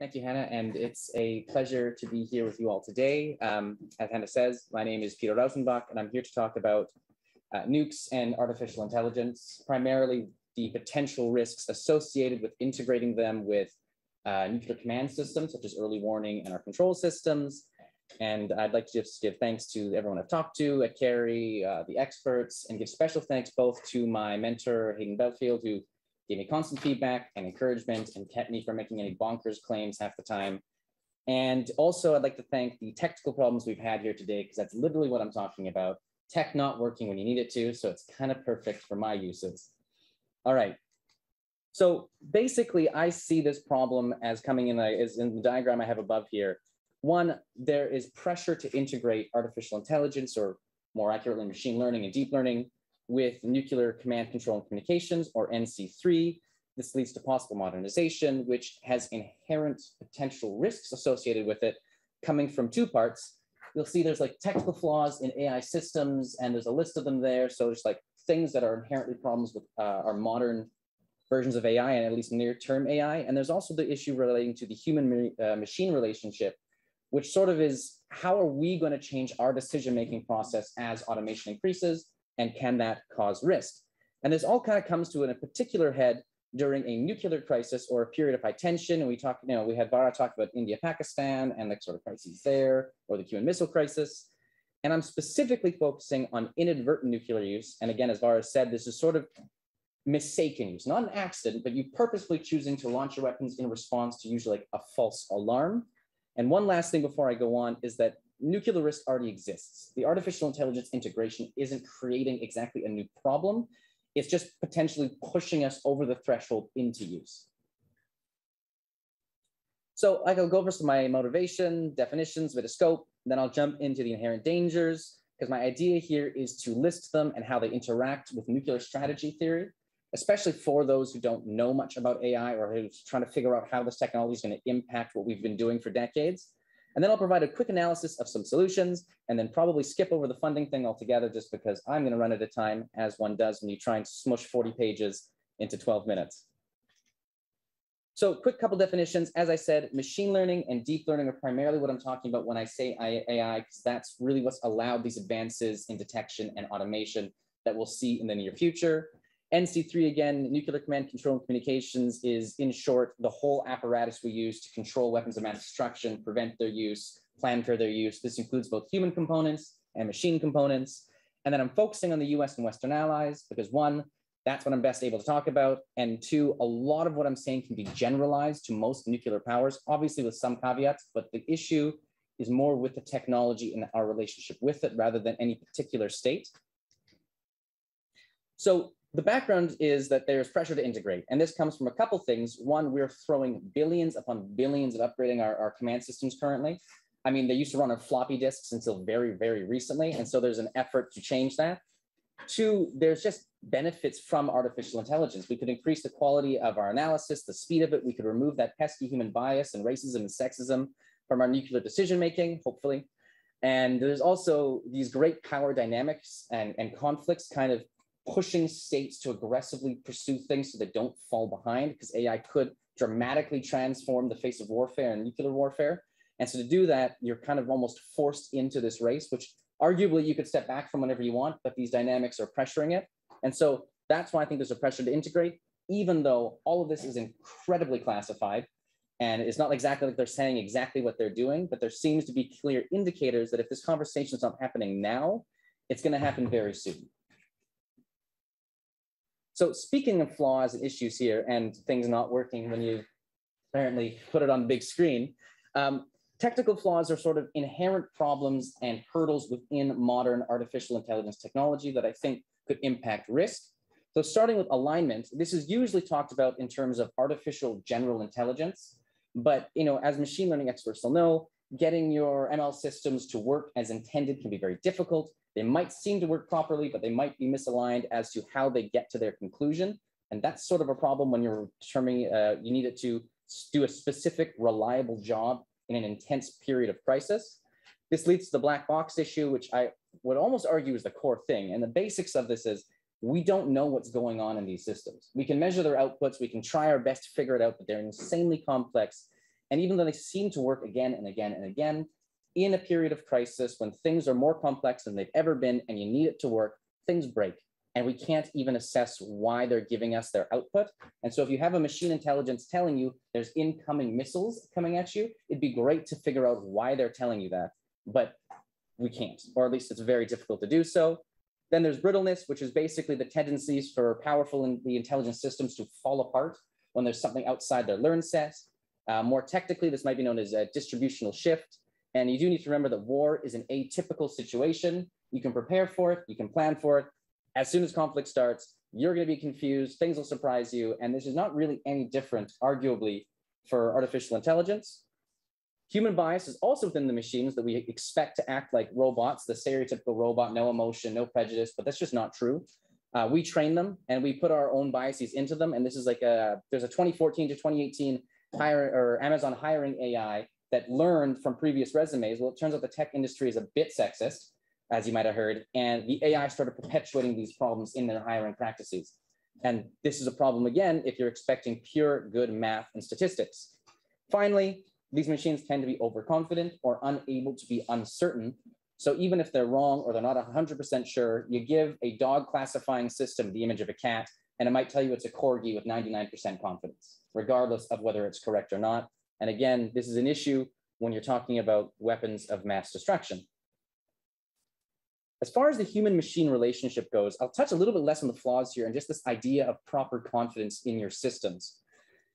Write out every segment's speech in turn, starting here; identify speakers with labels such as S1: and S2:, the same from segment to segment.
S1: Thank you, Hannah, and it's a pleasure to be here with you all today. Um, as Hannah says, my name is Peter Rautenbach, and I'm here to talk about uh, nukes and artificial intelligence, primarily the potential risks associated with integrating them with uh, nuclear command systems, such as early warning and our control systems. And I'd like to just give thanks to everyone I've talked to at CERI, uh, the experts, and give special thanks both to my mentor, Haydn Belfield, who gave me constant feedback and encouragement and kept me from making any bonkers claims half the time. And also, I'd like to thank the technical problems we've had here today, because that's literally what I'm talking about. Tech not working when you need it to, so it's kind of perfect for my uses. All right. So basically, I see this problem as coming in, as in the diagram I have above here. One, there is pressure to integrate artificial intelligence, or more accurately, machine learning and deep learning, with nuclear command control and communications or NC3. This leads to possible modernization, which has inherent potential risks associated with it coming from two parts. You'll see there's like technical flaws in AI systems and there's a list of them there. So there's like things that are inherently problems with uh, our modern versions of AI and at least near term AI. And there's also the issue relating to the human uh, machine relationship, which sort of is how are we going to change our decision making process as automation increases? And can that cause risk? And this all kind of comes to in a particular head during a nuclear crisis or a period of high tension. And we talked, you know, we had Vara talk about India, Pakistan, and the sort of crises there, or the Cuban Missile Crisis. And I'm specifically focusing on inadvertent nuclear use. And again, as Vara said, this is sort of mistaken use, not an accident, but you purposefully choosing to launch your weapons in response to usually like a false alarm. And one last thing before I go on is that nuclear risk already exists. The artificial intelligence integration isn't creating exactly a new problem. It's just potentially pushing us over the threshold into use. So I'll go over some of my motivation, definitions, bit of scope, then I'll jump into the inherent dangers, because my idea here is to list them and how they interact with nuclear strategy theory, especially for those who don't know much about AI or who's trying to figure out how this technology is going to impact what we've been doing for decades. And then I'll provide a quick analysis of some solutions and then probably skip over the funding thing altogether just because I'm gonna run out of time as one does when you try and smush 40 pages into 12 minutes. So quick couple definitions. As I said, machine learning and deep learning are primarily what I'm talking about when I say AI, because that's really what's allowed these advances in detection and automation that we'll see in the near future. NC3 again, nuclear command control and communications is in short, the whole apparatus we use to control weapons of mass destruction, prevent their use, plan for their use. This includes both human components and machine components. And then I'm focusing on the US and Western allies because one, that's what I'm best able to talk about. And two, a lot of what I'm saying can be generalized to most nuclear powers, obviously with some caveats, but the issue is more with the technology and our relationship with it rather than any particular state. So the background is that there's pressure to integrate, and this comes from a couple things. One, we're throwing billions upon billions of upgrading our, our command systems currently. I mean, they used to run on floppy disks until very, very recently, and so there's an effort to change that. Two, there's just benefits from artificial intelligence. We could increase the quality of our analysis, the speed of it. We could remove that pesky human bias and racism and sexism from our nuclear decision making, hopefully. And there's also these great power dynamics and, and conflicts kind of pushing states to aggressively pursue things so they don't fall behind because AI could dramatically transform the face of warfare and nuclear warfare. And so to do that, you're kind of almost forced into this race, which arguably you could step back from whenever you want, but these dynamics are pressuring it. And so that's why I think there's a pressure to integrate, even though all of this is incredibly classified. And it's not exactly like they're saying exactly what they're doing, but there seems to be clear indicators that if this conversation is not happening now, it's going to happen very soon. So speaking of flaws and issues here and things not working when you apparently put it on the big screen, um, technical flaws are sort of inherent problems and hurdles within modern artificial intelligence technology that I think could impact risk. So starting with alignment, this is usually talked about in terms of artificial general intelligence. But you know, as machine learning experts will know, getting your ML systems to work as intended can be very difficult. They might seem to work properly, but they might be misaligned as to how they get to their conclusion. And that's sort of a problem when you're determining uh, you need it to do a specific, reliable job in an intense period of crisis. This leads to the black box issue, which I would almost argue is the core thing. And the basics of this is we don't know what's going on in these systems. We can measure their outputs, we can try our best to figure it out, but they're insanely complex. And even though they seem to work again and again and again, in a period of crisis, when things are more complex than they've ever been and you need it to work, things break. And we can't even assess why they're giving us their output. And so if you have a machine intelligence telling you there's incoming missiles coming at you, it'd be great to figure out why they're telling you that. But we can't, or at least it's very difficult to do so. Then there's brittleness, which is basically the tendencies for powerful in the intelligence systems to fall apart when there's something outside their learn set. Uh, more technically, this might be known as a distributional shift. And you do need to remember that war is an atypical situation. You can prepare for it, you can plan for it. As soon as conflict starts, you're going to be confused, things will surprise you. And this is not really any different, arguably, for artificial intelligence. Human bias is also within the machines that we expect to act like robots, the stereotypical robot, no emotion, no prejudice, but that's just not true. Uh, we train them and we put our own biases into them. And this is like a, there's a 2014 to 2018 hire or Amazon hiring AI that learned from previous resumes. Well, it turns out the tech industry is a bit sexist, as you might have heard, and the AI started perpetuating these problems in their hiring practices. And this is a problem again if you're expecting pure good math and statistics. Finally, these machines tend to be overconfident or unable to be uncertain. So even if they're wrong or they're not 100% sure, you give a dog classifying system the image of a cat, and it might tell you it's a corgi with 99% confidence, regardless of whether it's correct or not. And again, this is an issue when you're talking about weapons of mass destruction. As far as the human machine relationship goes, I'll touch a little bit less on the flaws here and just this idea of proper confidence in your systems.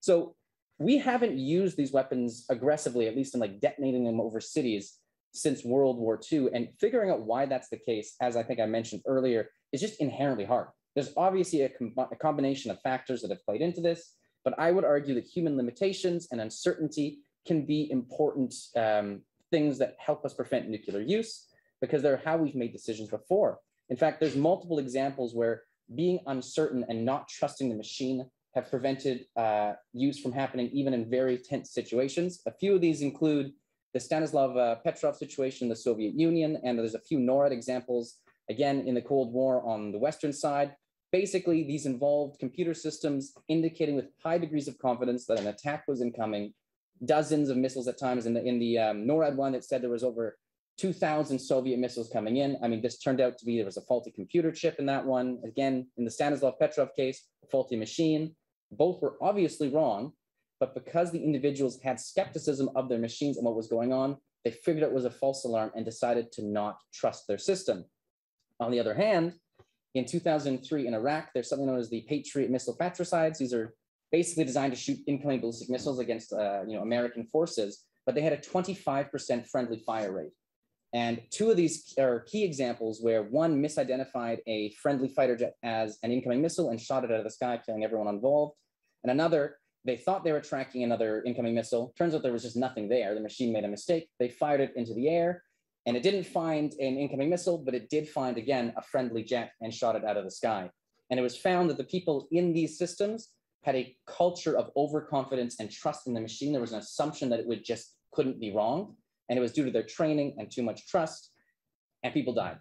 S1: So we haven't used these weapons aggressively, at least in like detonating them over cities since World War II. And figuring out why that's the case, as I think I mentioned earlier, is just inherently hard. There's obviously a, com a combination of factors that have played into this, but I would argue that human limitations and uncertainty can be important um, things that help us prevent nuclear use because they're how we've made decisions before. In fact, there's multiple examples where being uncertain and not trusting the machine have prevented uh, use from happening even in very tense situations. A few of these include the Stanislav uh, Petrov situation in the Soviet Union, and there's a few NORAD examples, again, in the Cold War on the Western side. Basically, these involved computer systems indicating with high degrees of confidence that an attack was incoming, dozens of missiles at times. In the, in the um, NORAD one, it said there was over 2,000 Soviet missiles coming in. I mean, this turned out to be there was a faulty computer chip in that one. Again, in the Stanislav Petrov case, a faulty machine. Both were obviously wrong, but because the individuals had skepticism of their machines and what was going on, they figured it was a false alarm and decided to not trust their system. On the other hand, in 2003 in Iraq, there's something known as the Patriot missile fratricides. These are basically designed to shoot incoming ballistic missiles against uh, you know, American forces, but they had a 25% friendly fire rate. And two of these are key examples where one misidentified a friendly fighter jet as an incoming missile and shot it out of the sky, killing everyone involved. And another, they thought they were tracking another incoming missile. Turns out there was just nothing there. The machine made a mistake. They fired it into the air and it didn't find an incoming missile, but it did find again a friendly jet and shot it out of the sky. And it was found that the people in these systems had a culture of overconfidence and trust in the machine. There was an assumption that it would just couldn't be wrong and it was due to their training and too much trust, and people died.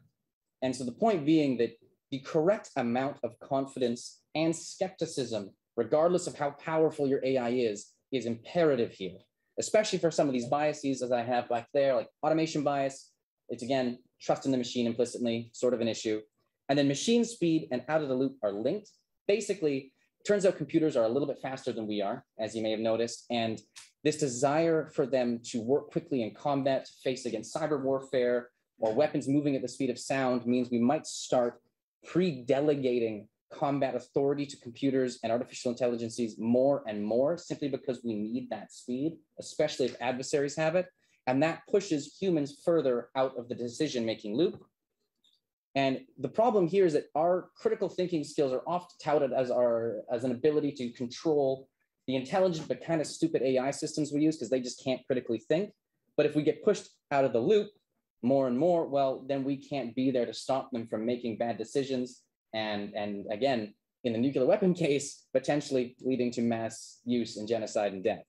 S1: And so the point being that the correct amount of confidence and skepticism, regardless of how powerful your AI is, is imperative here, especially for some of these biases as I have back there, like automation bias. It's again, trust in the machine implicitly, sort of an issue. And then machine speed and out of the loop are linked. Basically, turns out computers are a little bit faster than we are, as you may have noticed. And this desire for them to work quickly in combat, face against cyber warfare, or weapons moving at the speed of sound means we might start pre-delegating combat authority to computers and artificial intelligences more and more simply because we need that speed, especially if adversaries have it. And that pushes humans further out of the decision-making loop. And the problem here is that our critical thinking skills are often touted as our as an ability to control the intelligent but kind of stupid AI systems we use because they just can't critically think. But if we get pushed out of the loop more and more, well, then we can't be there to stop them from making bad decisions. And, and again, in the nuclear weapon case, potentially leading to mass use and genocide and death.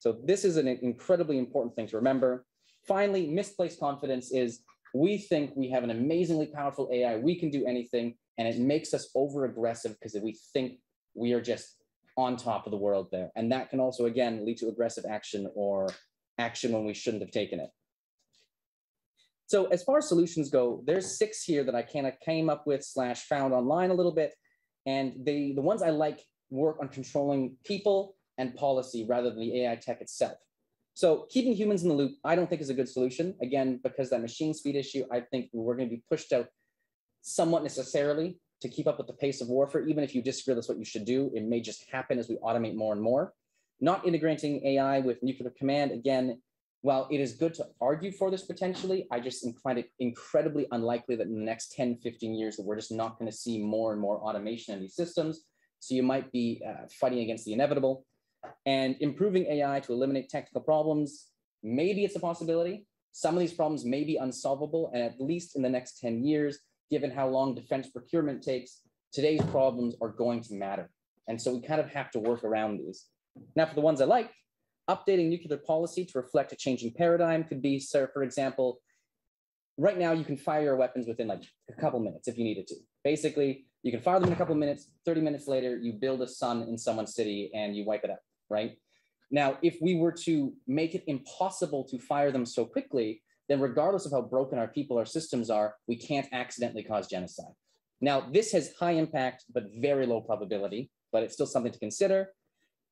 S1: So this is an incredibly important thing to remember. Finally, misplaced confidence is we think we have an amazingly powerful AI, we can do anything, and it makes us over aggressive because we think we are just on top of the world there. And that can also, again, lead to aggressive action or action when we shouldn't have taken it. So as far as solutions go, there's six here that I kind of came up with slash found online a little bit. And the, the ones I like work on controlling people and policy rather than the AI tech itself. So keeping humans in the loop, I don't think is a good solution. Again, because that machine speed issue, I think we're going to be pushed out somewhat necessarily to keep up with the pace of warfare. Even if you disagree that's what you should do, it may just happen as we automate more and more. Not integrating AI with nuclear command, again, while it is good to argue for this potentially, I just find it incredibly unlikely that in the next 10, 15 years that we're just not going to see more and more automation in these systems. So you might be uh, fighting against the inevitable. And improving AI to eliminate technical problems, maybe it's a possibility. Some of these problems may be unsolvable, and at least in the next 10 years, given how long defense procurement takes, today's problems are going to matter. And so we kind of have to work around these. Now, for the ones I like, updating nuclear policy to reflect a changing paradigm could be, so for example, right now you can fire your weapons within like a couple minutes if you needed to. Basically, you can fire them in a couple minutes, 30 minutes later, you build a sun in someone's city and you wipe it out right? Now, if we were to make it impossible to fire them so quickly, then regardless of how broken our people, our systems are, we can't accidentally cause genocide. Now, this has high impact, but very low probability, but it's still something to consider.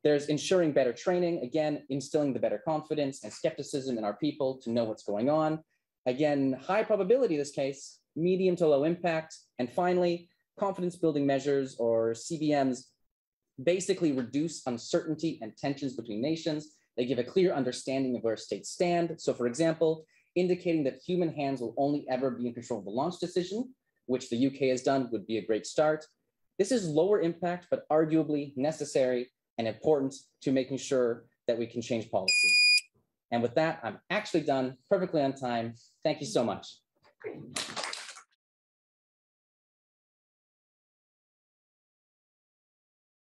S1: There's ensuring better training, again, instilling the better confidence and skepticism in our people to know what's going on. Again, high probability this case, medium to low impact. And finally, confidence building measures or CBMs basically reduce uncertainty and tensions between nations. They give a clear understanding of where states stand. So for example, indicating that human hands will only ever be in control of the launch decision, which the UK has done would be a great start. This is lower impact, but arguably necessary and important to making sure that we can change policy. And with that, I'm actually done perfectly on time. Thank you so much.